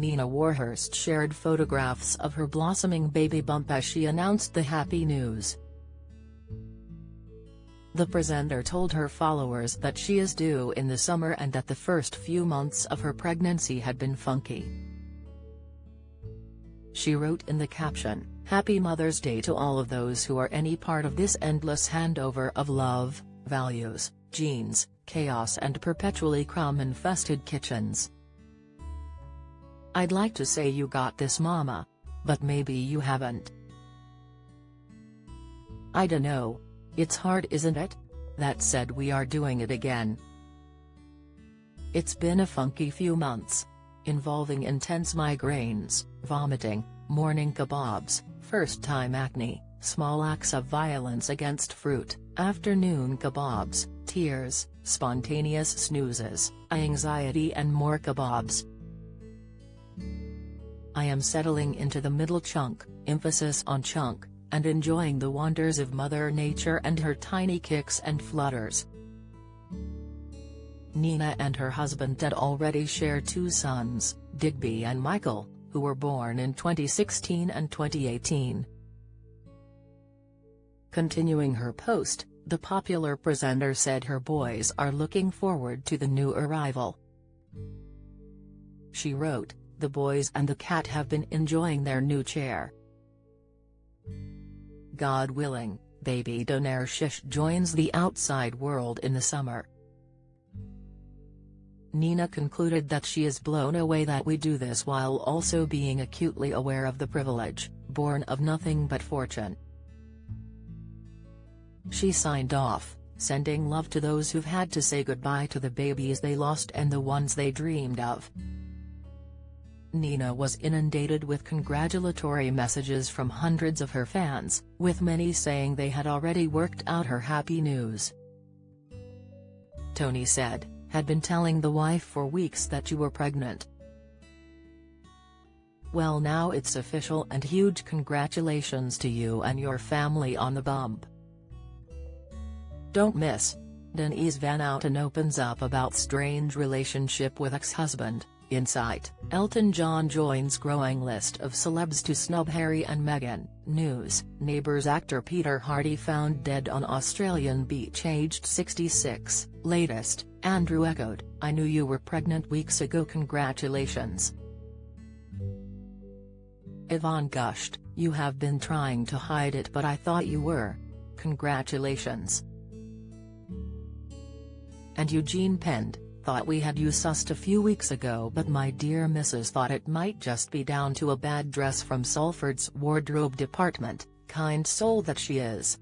Nina Warhurst shared photographs of her blossoming baby bump as she announced the happy news. The presenter told her followers that she is due in the summer and that the first few months of her pregnancy had been funky. She wrote in the caption, Happy Mother's Day to all of those who are any part of this endless handover of love, values, genes, chaos and perpetually crumb-infested kitchens. I'd like to say you got this mama. But maybe you haven't. I dunno. It's hard isn't it? That said we are doing it again. It's been a funky few months. Involving intense migraines, vomiting, morning kebabs, first-time acne, small acts of violence against fruit, afternoon kebabs, tears, spontaneous snoozes, anxiety and more kebabs. I am settling into the middle chunk, emphasis on chunk, and enjoying the wonders of Mother Nature and her tiny kicks and flutters. Nina and her husband Ted already share two sons, Digby and Michael, who were born in 2016 and 2018. Continuing her post, the popular presenter said her boys are looking forward to the new arrival. She wrote, the boys and the cat have been enjoying their new chair. God willing, baby Donair Shish joins the outside world in the summer. Nina concluded that she is blown away that we do this while also being acutely aware of the privilege, born of nothing but fortune. She signed off, sending love to those who've had to say goodbye to the babies they lost and the ones they dreamed of. Nina was inundated with congratulatory messages from hundreds of her fans, with many saying they had already worked out her happy news. Tony said, had been telling the wife for weeks that you were pregnant. Well now it's official and huge congratulations to you and your family on the bump. Don't miss. Denise Van Outen opens up about strange relationship with ex-husband. Insight, Elton John joins growing list of celebs to snub Harry and Meghan, News, Neighbours actor Peter Hardy found dead on Australian beach aged 66, latest, Andrew echoed, I knew you were pregnant weeks ago. Congratulations. Yvonne gushed, you have been trying to hide it but I thought you were. Congratulations. And Eugene penned, Thought we had you sussed a few weeks ago but my dear Mrs. thought it might just be down to a bad dress from Salford's wardrobe department, kind soul that she is.